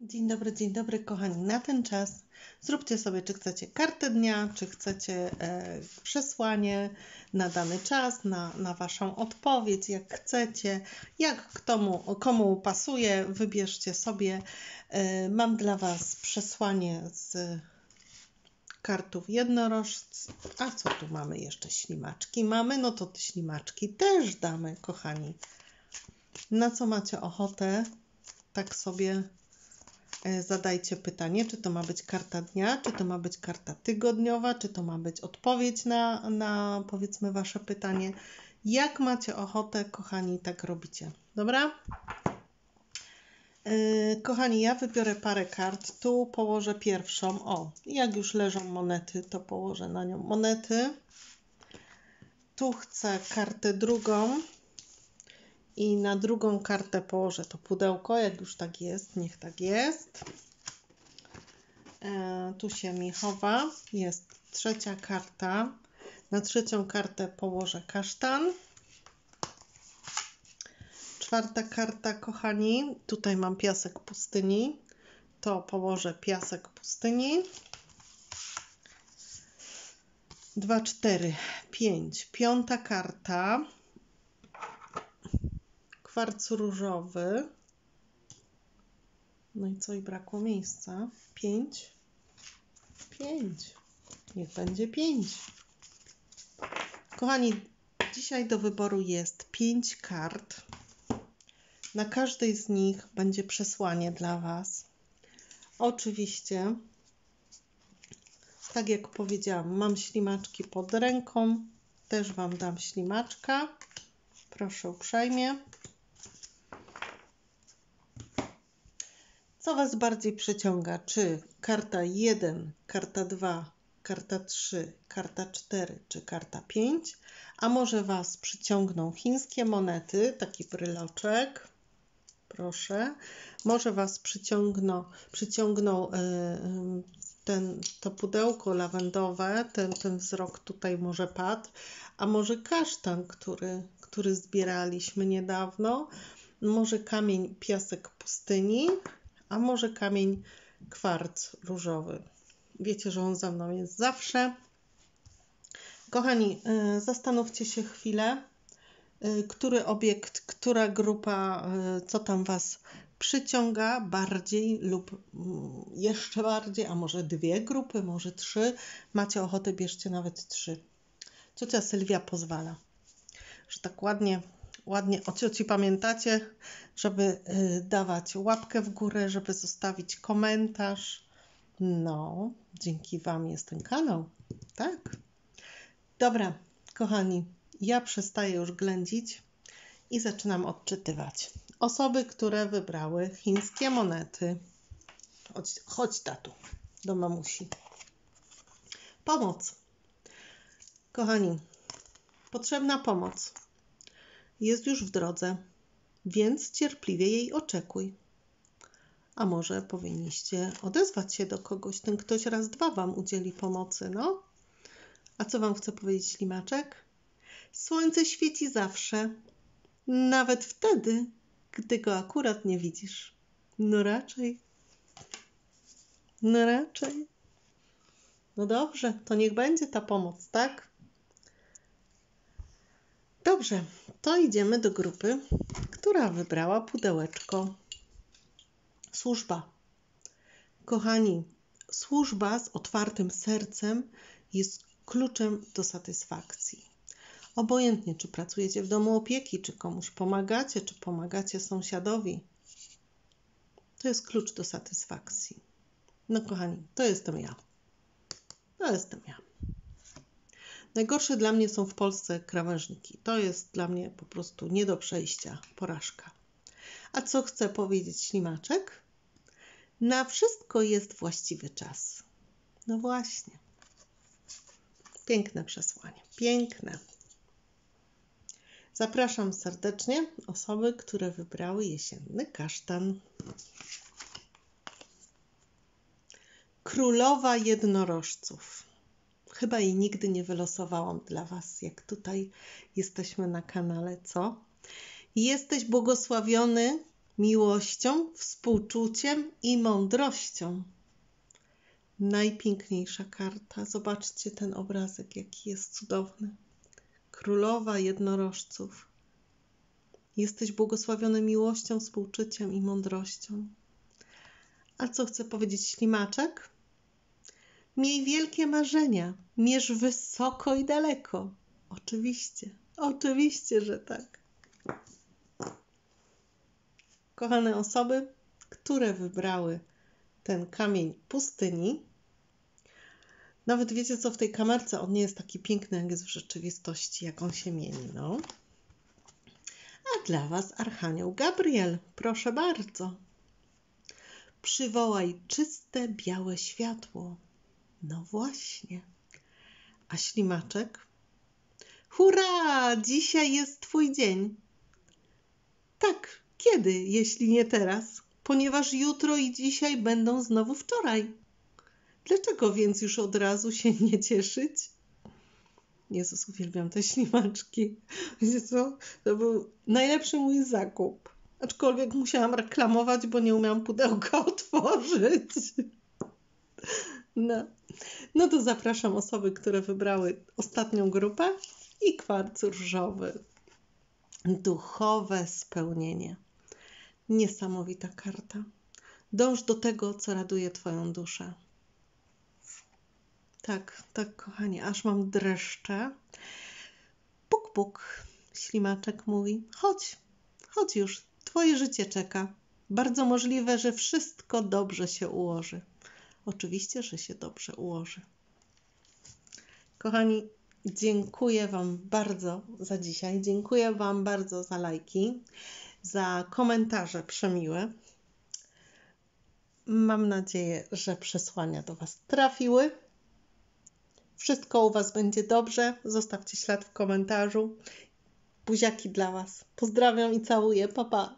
Dzień dobry, dzień dobry, kochani. Na ten czas zróbcie sobie, czy chcecie kartę dnia, czy chcecie e, przesłanie na dany czas, na, na Waszą odpowiedź, jak chcecie, jak komu, komu pasuje, wybierzcie sobie. E, mam dla Was przesłanie z kartów jednorożców. A co tu mamy jeszcze? Ślimaczki mamy? No to te ślimaczki też damy, kochani. Na co macie ochotę? Tak sobie zadajcie pytanie, czy to ma być karta dnia, czy to ma być karta tygodniowa, czy to ma być odpowiedź na, na powiedzmy Wasze pytanie. Jak macie ochotę, kochani, tak robicie. Dobra? Yy, kochani, ja wybiorę parę kart. Tu położę pierwszą. O, jak już leżą monety, to położę na nią monety. Tu chcę kartę drugą. I na drugą kartę położę to pudełko, jak już tak jest, niech tak jest. E, tu się mi chowa. Jest trzecia karta. Na trzecią kartę położę kasztan. Czwarta karta, kochani. Tutaj mam piasek pustyni. To położę piasek pustyni. 2, 4, 5. Piąta karta kwarc różowy. No i co? I brakło miejsca. Pięć. Pięć. Niech będzie pięć. Kochani, dzisiaj do wyboru jest pięć kart. Na każdej z nich będzie przesłanie dla Was. Oczywiście, tak jak powiedziałam, mam ślimaczki pod ręką. Też Wam dam ślimaczka. Proszę uprzejmie. Co Was bardziej przyciąga? Czy karta 1, karta 2, karta 3, karta 4 czy karta 5? A może Was przyciągną chińskie monety, taki bryloczek? Proszę. Może Was przyciągną, przyciągną yy, ten, to pudełko lawendowe, ten, ten wzrok tutaj może padł, a może kasztan, który, który zbieraliśmy niedawno, może kamień piasek pustyni, a może kamień kwarc różowy. Wiecie, że on za mną jest zawsze. Kochani, y, zastanówcie się chwilę, y, który obiekt, która grupa, y, co tam Was przyciąga bardziej lub mm, jeszcze bardziej, a może dwie grupy, może trzy. Macie ochotę, bierzcie nawet trzy. Ciocia Sylwia pozwala, że tak ładnie ładnie o cioci pamiętacie, żeby y, dawać łapkę w górę, żeby zostawić komentarz. No, dzięki Wam jest ten kanał, tak? Dobra, kochani, ja przestaję już ględzić i zaczynam odczytywać. Osoby, które wybrały chińskie monety. Chodź, chodź tatu, do mamusi. Pomoc. Kochani, potrzebna pomoc jest już w drodze, więc cierpliwie jej oczekuj. A może powinniście odezwać się do kogoś, ten ktoś raz dwa wam udzieli pomocy, no? A co wam chce powiedzieć ślimaczek? Słońce świeci zawsze, nawet wtedy, gdy go akurat nie widzisz. No raczej. No raczej. No dobrze, to niech będzie ta pomoc, tak? Dobrze, to idziemy do grupy, która wybrała pudełeczko. Służba. Kochani, służba z otwartym sercem jest kluczem do satysfakcji. Obojętnie, czy pracujecie w domu opieki, czy komuś pomagacie, czy pomagacie sąsiadowi, to jest klucz do satysfakcji. No, kochani, to jestem ja. To jestem ja. Najgorsze dla mnie są w Polsce krawężniki. To jest dla mnie po prostu nie do przejścia, porażka. A co chce powiedzieć ślimaczek? Na wszystko jest właściwy czas. No właśnie. Piękne przesłanie. Piękne. Zapraszam serdecznie osoby, które wybrały jesienny kasztan. Królowa jednorożców. Chyba jej nigdy nie wylosowałam dla Was, jak tutaj jesteśmy na kanale, co? Jesteś błogosławiony miłością, współczuciem i mądrością. Najpiękniejsza karta. Zobaczcie ten obrazek, jaki jest cudowny. Królowa jednorożców. Jesteś błogosławiony miłością, współczuciem i mądrością. A co chce powiedzieć ślimaczek? Miej wielkie marzenia, mierz wysoko i daleko. Oczywiście, oczywiście, że tak. Kochane osoby, które wybrały ten kamień pustyni, nawet wiecie co, w tej kamerce on nie jest taki piękny, jak jest w rzeczywistości, jak on się mieni, no. A dla Was Archanioł Gabriel, proszę bardzo. Przywołaj czyste, białe światło. No właśnie. A ślimaczek? Hurra! Dzisiaj jest Twój dzień. Tak, kiedy, jeśli nie teraz? Ponieważ jutro i dzisiaj będą znowu wczoraj. Dlaczego więc już od razu się nie cieszyć? Jezus, uwielbiam te ślimaczki. Wiecie co? To był najlepszy mój zakup. Aczkolwiek musiałam reklamować, bo nie umiałam pudełka otworzyć. No. no to zapraszam osoby, które wybrały ostatnią grupę i kwarc różowy. Duchowe spełnienie. Niesamowita karta. Dąż do tego, co raduje Twoją duszę. Tak, tak, kochanie, aż mam dreszcze. Puk, puk, ślimaczek mówi. Chodź, chodź już, twoje życie czeka. Bardzo możliwe, że wszystko dobrze się ułoży. Oczywiście, że się dobrze ułoży. Kochani, dziękuję Wam bardzo za dzisiaj. Dziękuję Wam bardzo za lajki, za komentarze przemiłe. Mam nadzieję, że przesłania do Was trafiły. Wszystko u Was będzie dobrze. Zostawcie ślad w komentarzu. Buziaki dla Was. Pozdrawiam i całuję. Pa, pa.